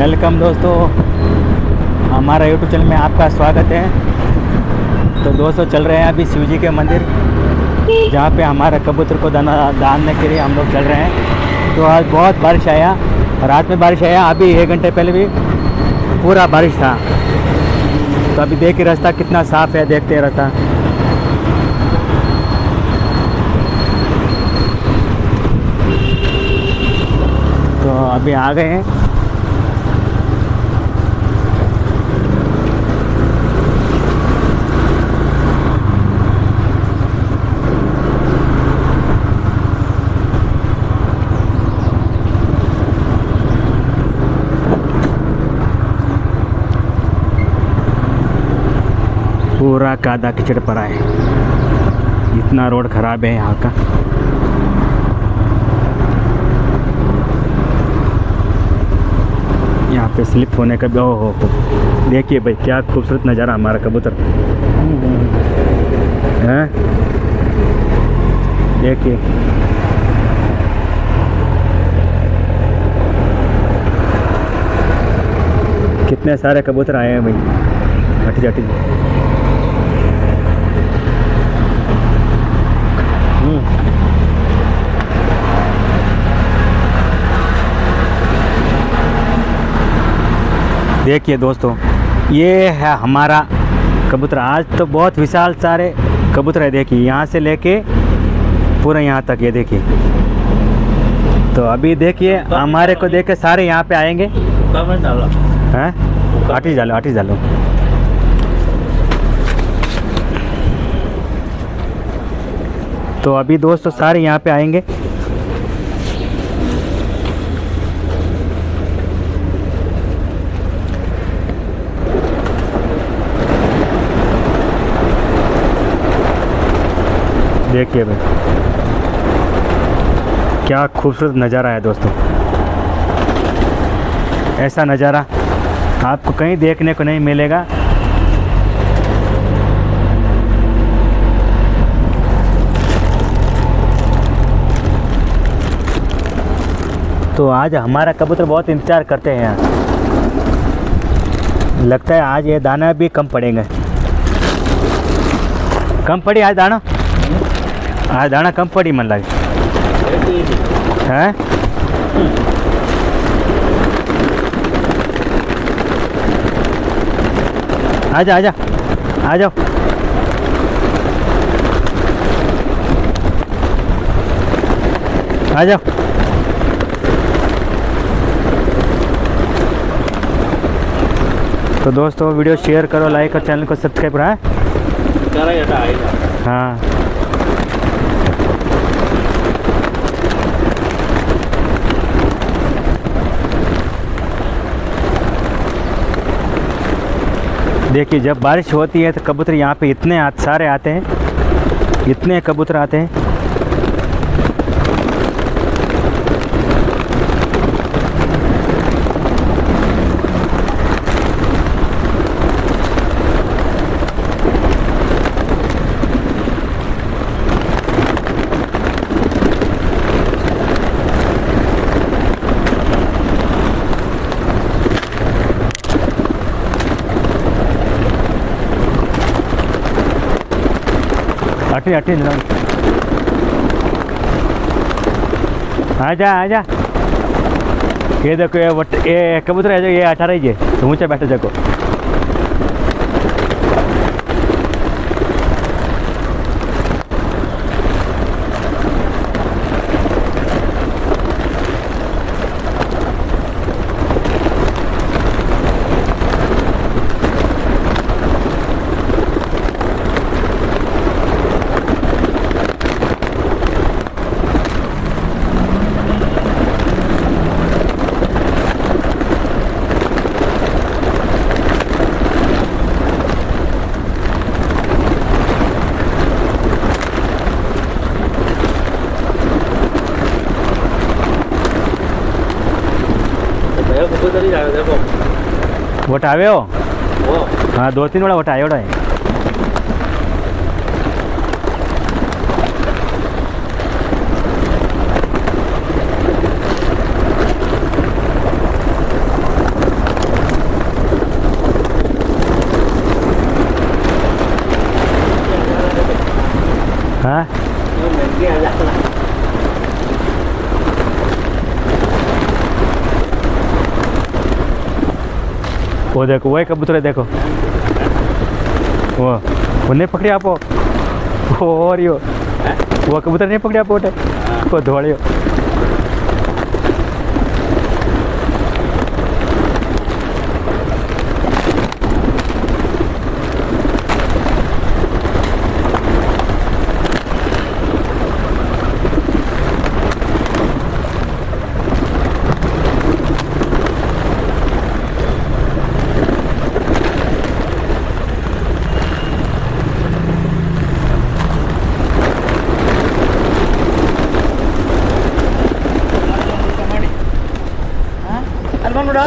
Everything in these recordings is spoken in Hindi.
वेलकम दोस्तों। हमारा यूट्यूब चैनल में आपका स्वागत है। तो दोस्तों, चल रहे हैं अभी शिव जी के मंदिर, जहाँ पे हमारे कबूतर को दाना डालने के लिए हम लोग चल रहे हैं। तो आज बहुत बारिश आया, रात में बारिश आया, अभी एक घंटे पहले भी पूरा बारिश था। तो अभी देखिए रास्ता कितना साफ़ है, देखते हैं रास्ता। तो अभी आ गए हैं। पूरा कादा कीचड़ पड़ा है। इतना रोड ख़राब है यहाँ का। यहाँ पे स्लिप होने का भी ओ हो हो। देखिए भाई, क्या खूबसूरत नज़ारा हमारा कबूतर। हैं? देखिए। कितने सारे कबूतर आए हैं भाई। हटी जाटी। देखिए दोस्तों, ये है हमारा कबूतर। आज तो बहुत विशाल सारे कबूतर है, देखिए, यहाँ से लेके पूरा यहाँ तक, ये देखिए। तो अभी देखिए, हमारे को देख के सारे यहाँ पे आएँगे। हैं? आटी डालो आटी डालो। तो अभी दोस्तों, सारे यहाँ पे आएँगे। देखिए भाई क्या खूबसूरत नज़ारा है दोस्तों। ऐसा नज़ारा आपको कहीं देखने को नहीं मिलेगा। तो आज हमारा कबूतर बहुत इंतज़ार करते हैं यहाँ लगता है आज ये दाना भी कम पड़ेंगे। कम पड़ी आज दाना? कम पड़ी मन लगे हैं आजा आजा आ जाओ आ जाओ तो दोस्तों वीडियो शेयर करो लाइक और चैनल को सब्सक्राइब करा हाँ देखिए जब बारिश होती है तो कबूतर यहाँ पे इतने आ, सारे आते हैं इतने कबूतर आते हैं। हटी जा आजा आजा। ये देखो, ये ये कबूतर है जो, ये अठारह ही है। तो ऊँचा बैठे देखो। वोट आवे हो हाँ दो तीन बड़ा वोट आए है वो देखो वही कबूतर है देखो। वो वो नहीं पकड़े आप वो। और यो, वो कबूतर नहीं पकड़े आप वो वो ನೋಡ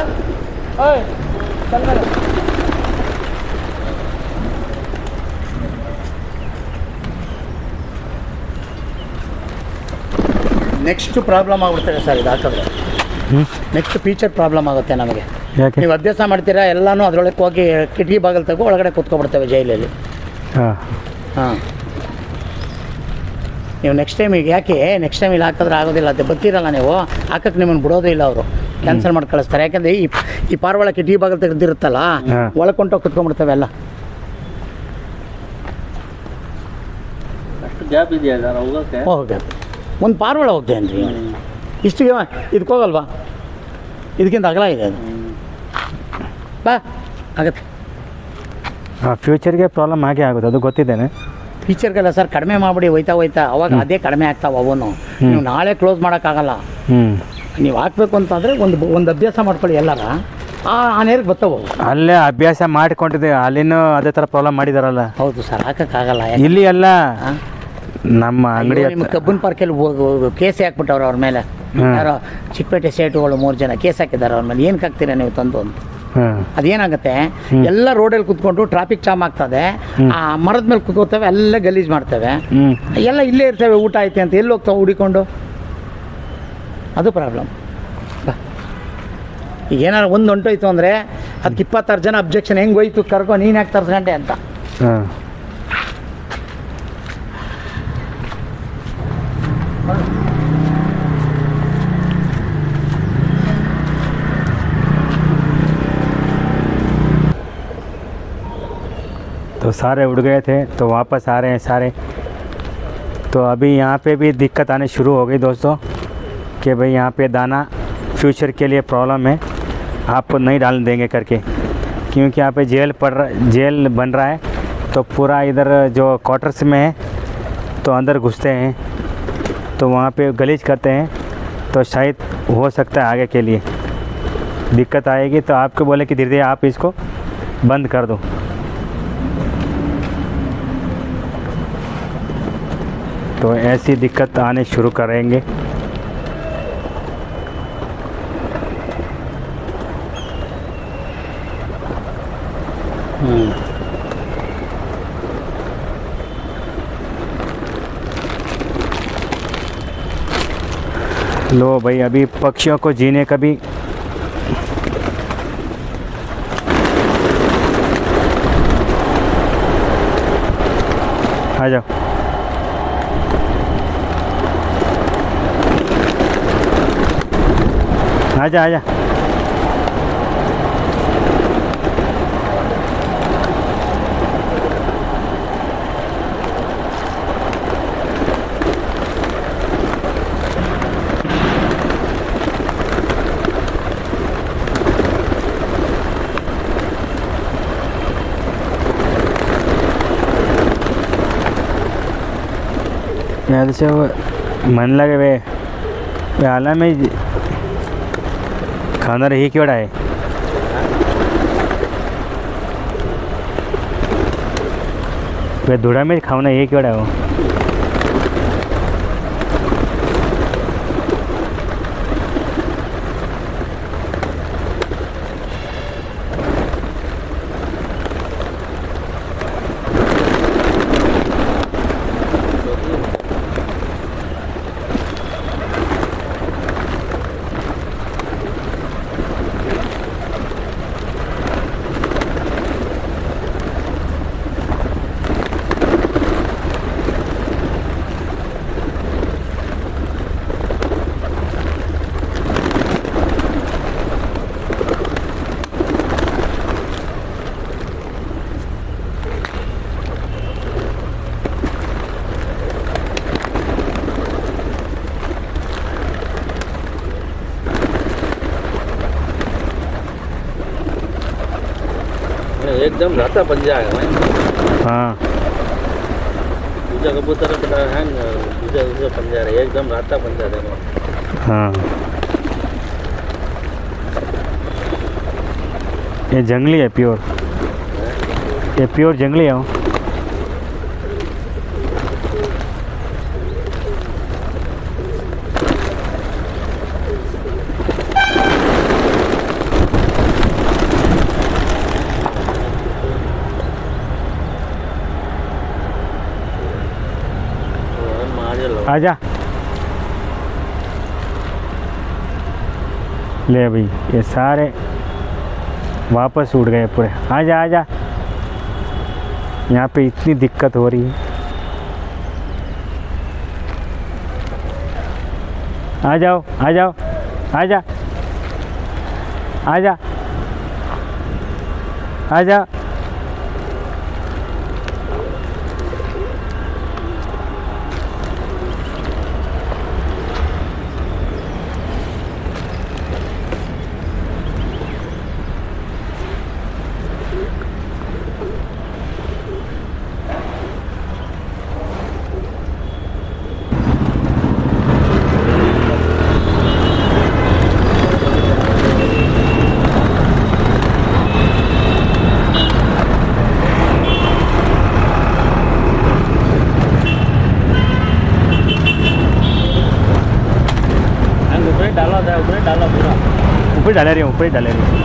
ನೆಕ್ಸ್ಟ್ ಪ್ರಾಬ್ಲಮ್ ಆಗ್ಬಿಡ್ತಾರೆ ಸರ್ ಇದು ಹಾಕಿದ್ರೆ. ನೆಕ್ಸ್ಟ್ ಫೀಚರ್ ಪ್ರಾಬ್ಲಮ್ ಆಗುತ್ತೆ ನಮಗೆ. ನೀವು ಅಭ್ಯಾಸ ಮಾಡ್ತೀರಾ ಎಲ್ಲಾನು ಅದರೊಳಗೆ ಹೋಗಿ ಕಿಟಕಿ ಬಾಗಿಲು ತಗೋ ಒಳಗಡೆ ಕೂತ್ಕೊಬಿಡ್ತೇವೆ ಜೈಲಲ್ಲಿ. ಹಾಂ. ಹಾಂ. ನೀವು ನೆಕ್ಸ್ಟ್ ಟೈಮ್ ಈಗ ಯಾಕೆ ನೆಕ್ಸ್ಟ್ ಟೈಮ್ ಇಲ್ಲಿ ಹಾಕಿದ್ರೆ ಆಗೋದಿಲ್ಲ ಅದು ಬರ್ತೀರಲ್ಲ ನೀವು? ಹಾಕಕ್ಕೆ ನಿಮ್ಮನ್ನು ಬಿಡೋದೇ ಇಲ್ಲ ಅವರು. ಕ್ಯಾನ್ಸಲ್ ಮಾಡಿ ಕಳಿಸ್ತಾರೆ ಯಾಕಂದ್ರೆ ಈ ಈ ಪಾರ್ವಾಳ ಕಿಟಕಿ ಭಾಗ ತೆಗೆದಿರುತ್ತಲ್ಲ ಒಳಕೊಂಡು ಒಳಕೊಂಡೋಗಿ ಕುತ್ಕೊಂಡ್ಬಿಡ್ತವೆ ಎಲ್ಲ. ಅಷ್ಟು ಗ್ಯಾಪ್ ಇದೆಯಾ ಸರ್ ಹೋಗೋಕ್ಕೆ ಹೋಗಿ ಒಂದು ಪಾರ್ವಾಳ ಹೋಗ್ತೇನೆ ರೀ ಇಷ್ಟು ಇದಕ್ಕೆ ಹೋಗಲ್ವಾ? ಇದಕ್ಕಿಂತ ಅಗಲ ಇದೆ ಅದು. ಬಾ ಆಗತ್ತೆ. ಹಾಂ ಫ್ಯೂಚರ್ಗೆ ಪ್ರಾಬ್ಲಮ್ ಆಗೇ ಆಗುತ್ತೆ ಅದು ಗೊತ್ತಿದ್ದೇನೆ. ಫ್ಯೂಚರ್ಗೆಲ್ಲ ಸರ್ ಕಡಿಮೆ ಮಾಡಿಬಿಡಿ ಹೋಯ್ತಾ ಹೋಯ್ತಾ. ಅವಾಗ ಅದೇ ಕಡಿಮೆ ಆಗ್ತಾವೆ ಅವನು. ನೀವು ನಾಳೆ ಕ್ಲೋಸ್ ಮಾಡೋಕ್ಕಾಗಲ್ಲ. ಹ್ಞೂ ನೀವು ಹಾಕ್ಬೇಕು ಅಂತಂದರೆ ಒಂದು ಒಂದು ಅಭ್ಯಾಸ ಮಾಡ್ಕೊಳ್ಳಿ ಎಲ್ಲರ. ಆ ಆ ನೇರಕ್ಕೆ ಬರ್ತಾವೆ ಅವು. ಅಲ್ಲೇ ಅಭ್ಯಾಸ ಮಾಡಿಕೊಂಡಿದ್ದೆ. ಅಲ್ಲಿನೂ ಅದೇ ಥರ ಪ್ರಾಬ್ಲಮ್ ಮಾಡಿದಾರಲ್ಲ. ಹೌದು ಸರ್ ಹಾಕೋಕ್ಕಾಗಲ್ಲ ಇಲ್ಲಿ ಎಲ್ಲ ಆ? ನಮ್ಮ ಅಂಗಡಿ ಕಬ್ಬನ್ ನಿಮ್ಮ ಕಬ್ಬನ್ ಪಾರ್ಕಲ್ಲಿ ಕೇಸ್ ಹಾಕ್ಬಿಟ್ಟವ್ರು ಅವ್ರ ಮೇಲೆ. ಹ್ಮ್. ಯಾರೋ ಚಿಕ್ಕಪೇಟೆ ಸೇಟುಗಳು ಮೂರು ಜನ ಕೇಸ್ ಹಾಕಿದ್ದಾರೆ ಅವ್ರ ಮೇಲೆ. ಏನಕ್ಕೆ ಹಾಕ್ತೀರಾ ನೀವು ತಂದು ಅಂತ? ಹಾಂ ಅದೇನಾಗುತ್ತೆ ಎಲ್ಲ ರೋಡಲ್ಲಿ ಕುತ್ಕೊಂಡು ಟ್ರಾಫಿಕ್ ಜಾಮ್ ಆಗ್ತದೆ. ಆ ಮರದ ಮೇಲೆ ಕುತ್ಕೋತವೆ ಎಲ್ಲ ಗಲೀಜು ಮಾಡ್ತವೆ. ಎಲ್ಲ ಇಲ್ಲೇ ಇರ್ತವೆ ಊಟ ಐತೆ ಅಂತ. ಎಲ್ಲಿ ಹೋಗ್ತಾವೆ ಹುಡಿಕೊಂಡು? ಅದು ಪ್ರಾಬ್ಲಮ್ ಈಗ ಏನಾರು ಒಂದು ಹೊಂಟೋಯ್ತು ಅಂದರೆ ಅದಕ್ಕೆ ಇಪ್ಪತ್ತಾರು ಜನ ಅಬ್ಜೆಕ್ಷನ್ ಹೆಂಗೆ ಹೋಯ್ತು ಕರ್ಕೊ ನೀನು ಯಾಕೆ ತರ್ಸ್ಕೊಂಡೆ ಅಂತ ಹಾಂ तो सारे उड़ गए थे तो वापस आ रहे हैं सारे तो अभी यहाँ पे भी दिक्कत आनी शुरू हो गई दोस्तों कि भाई यहाँ पे दाना फ्यूचर के लिए प्रॉब्लम है। आपको नहीं डालने देंगे करके। क्योंकि यहाँ पे जेल पड़ रहा, जेल बन रहा है। तो पूरा इधर जो क्वार्टर्स में है तो अंदर घुसते हैं। तो वहाँ पे गलीज करते हैं। तो शायद हो सकता है आगे के लिए। दिक्कत आएगी तो आपको बोले कि धीरे धीरे आप इसको बंद कर दो। तो ऐसी दिक्कत आने शुरू करेंगे। लो भाई अभी पक्षियों को जीने का भी आ जाओ। आजा आजा यार से वो मन लगे वे वे आला में खाना रही क्यों है वे धुड़ा में खाना ये क्यों है वो? एकदम रहता बन जाएगा भाई हाँ। दूजा कबूतर बना है दूजा दूजा रहा है एकदम रहता पंजा देखो हाँ। ये जंगली है प्योर। ये प्योर जंगली है वो मारे लो आजा ले भाई, ये सारे वापस उड़ गए पूरे। आ जा आ जा यहाँ पे इतनी दिक्कत हो रही है। आ जाओ आ जाओ, आ जा। आ जा। आ ऊपर डाला था ऊपर डाला पूरा ऊपर डाले रही हूँ ऊपर ही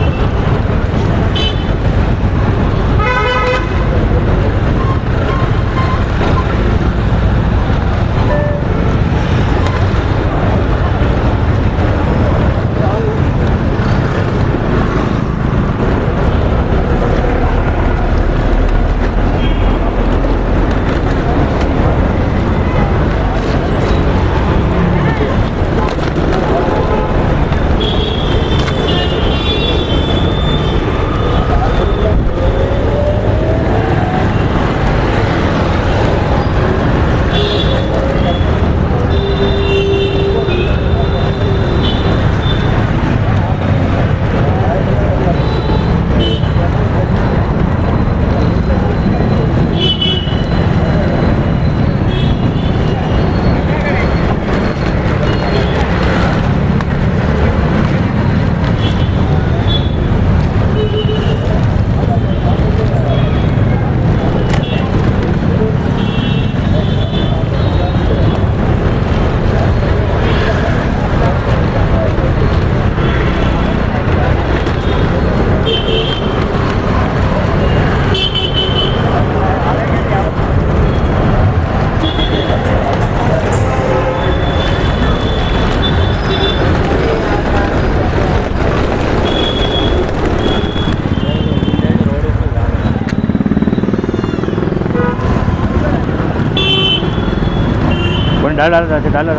डाल डाल डाल डाल डाल।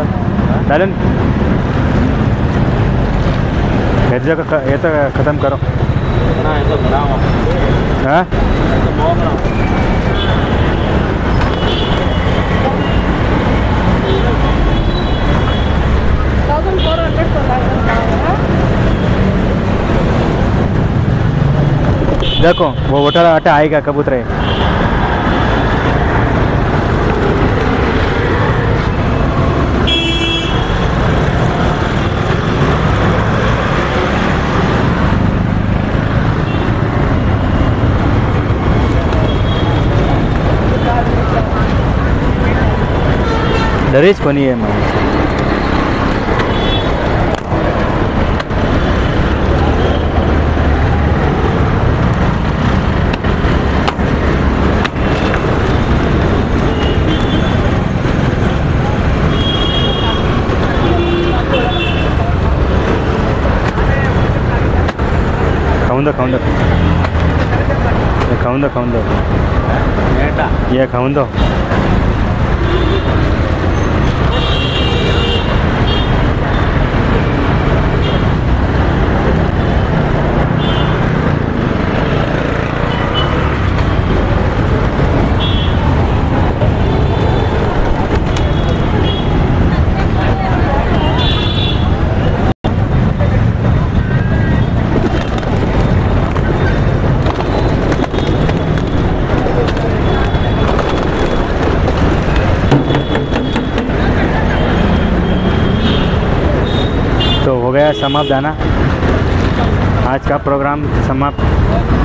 डाल हेडजा का ये तो ख़त्म तो करो। हाँ? देखो वो वोटर आटा आएगा कबूतर। है डरेच कोणी आहे माणूस खाऊन दो खाऊन दो ये खाऊन दो खाऊन दो बेटा ये खाऊन समाप्त है ना आज का प्रोग्राम समाप्त।